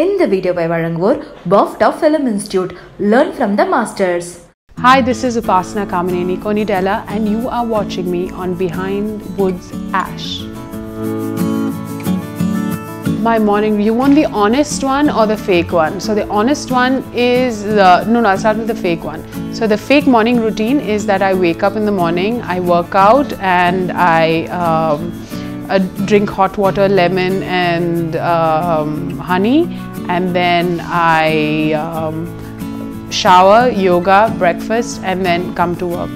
இந்த வீடியோவை வழங்குவோர் பாஃப்ட் of film institute learn from the masters Hi, this is Upasana Kamineni Konidella, and you are watching me on Behind Woods Ash. My morning, you want the honest one or the fake one? So, the honest one is the no, no, I'll start with the fake one. So, the fake morning routine is that I wake up in the morning, I work out, and I um, uh, drink hot water, lemon, and um, honey, and then I um, shower, yoga, breakfast, and then come to work.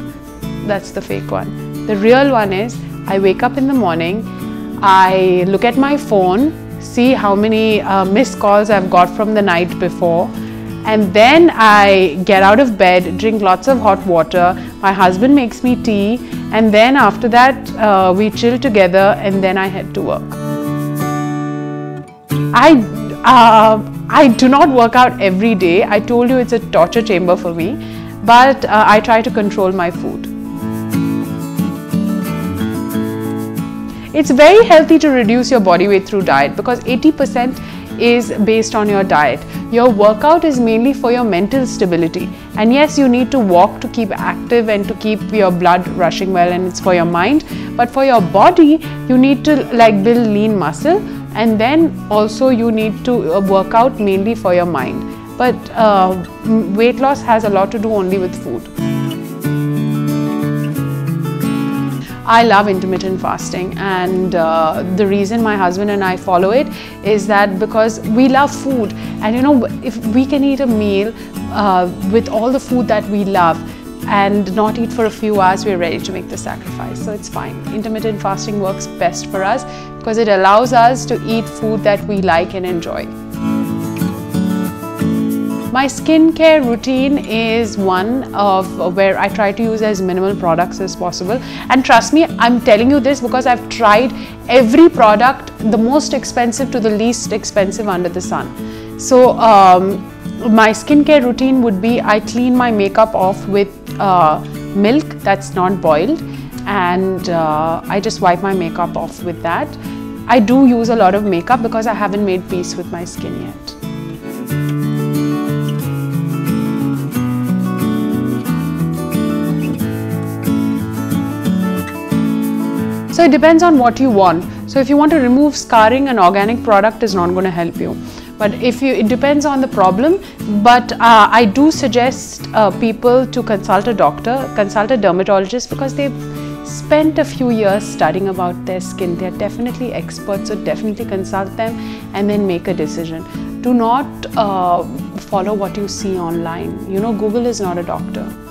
That's the fake one. The real one is I wake up in the morning, I look at my phone, see how many uh, missed calls I've got from the night before, and then I get out of bed, drink lots of hot water. My husband makes me tea, and then after that, uh, we chill together, and then I head to work. I uh, I do not work out every day. I told you it's a torture chamber for me, but uh, I try to control my food. It's very healthy to reduce your body weight through diet because 80% is based on your diet. Your workout is mainly for your mental stability. And yes, you need to walk to keep active and to keep your blood rushing well, and it's for your mind. But for your body, you need to like build lean muscle, and then also you need to uh, work out mainly for your mind. But uh, weight loss has a lot to do only with food. I love intermittent fasting, and uh, the reason my husband and I follow it is that because we love food, and you know, if we can eat a meal uh, with all the food that we love and not eat for a few hours, we're ready to make the sacrifice. So it's fine. Intermittent fasting works best for us because it allows us to eat food that we like and enjoy. My skincare routine is one of where I try to use as minimal products as possible. And trust me, I'm telling you this because I've tried every product, the most expensive to the least expensive under the sun. So, um, my skincare routine would be I clean my makeup off with uh, milk that's not boiled, and uh, I just wipe my makeup off with that. I do use a lot of makeup because I haven't made peace with my skin yet. So it depends on what you want. So if you want to remove scarring, an organic product is not going to help you. But if you, it depends on the problem. But uh, I do suggest uh, people to consult a doctor, consult a dermatologist because they've spent a few years studying about their skin. They're definitely experts, so definitely consult them and then make a decision. Do not uh, follow what you see online. You know, Google is not a doctor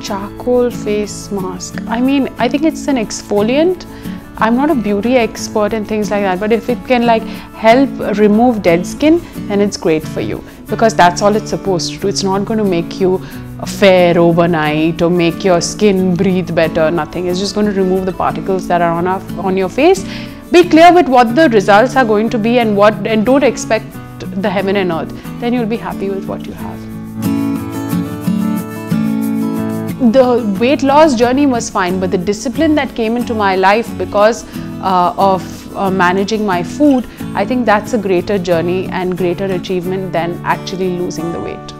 charcoal face mask. I mean, I think it's an exfoliant. I'm not a beauty expert and things like that, but if it can like help remove dead skin, then it's great for you because that's all it's supposed to do. It's not going to make you fair overnight or make your skin breathe better. Nothing. It's just going to remove the particles that are on our, on your face. Be clear with what the results are going to be and what, and don't expect the heaven and earth. Then you'll be happy with what you have the weight loss journey was fine, but the discipline that came into my life because uh, of uh, managing my food, I think that's a greater journey and greater achievement than actually losing the weight.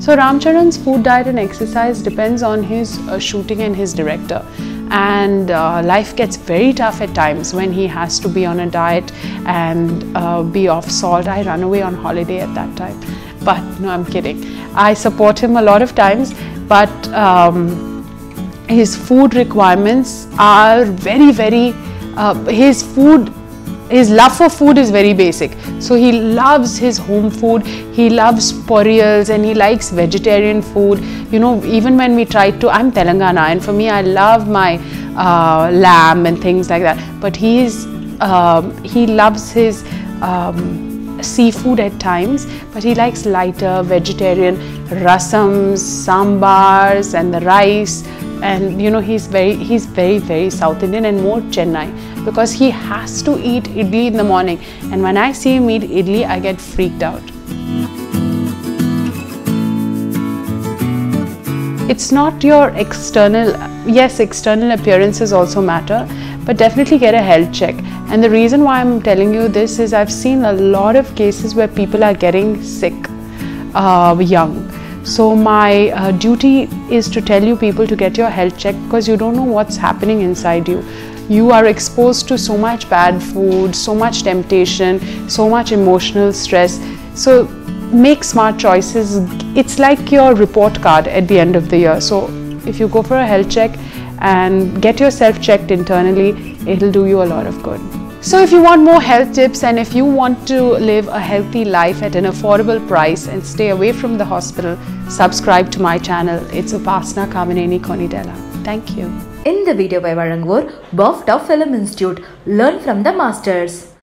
So Ram Charan's food diet and exercise depends on his uh, shooting and his director. And uh, life gets very tough at times when he has to be on a diet and uh, be off salt. I run away on holiday at that time but no, I'm kidding. I support him a lot of times, but um, his food requirements are very, very. Uh, his food, his love for food is very basic. So he loves his home food. He loves poriyals and he likes vegetarian food. You know, even when we try to, I'm Telangana, and for me, I love my uh, lamb and things like that. But he's um, he loves his. Um, seafood at times, but he likes lighter vegetarian rasams, sambars, and the rice. And you know he's very he's very very South Indian and more Chennai because he has to eat idli in the morning. And when I see him eat idli, I get freaked out. it's not your external yes external appearances also matter but definitely get a health check and the reason why i'm telling you this is i've seen a lot of cases where people are getting sick uh, young so my uh, duty is to tell you people to get your health check because you don't know what's happening inside you you are exposed to so much bad food so much temptation so much emotional stress so make smart choices. It's like your report card at the end of the year. So if you go for a health check and get yourself checked internally, it'll do you a lot of good. So if you want more health tips and if you want to live a healthy life at an affordable price and stay away from the hospital, subscribe to my channel. It's Upasana Kamineni Konidela. Thank you. In the video by Varangur, BOFTA Film Institute, learn from the masters.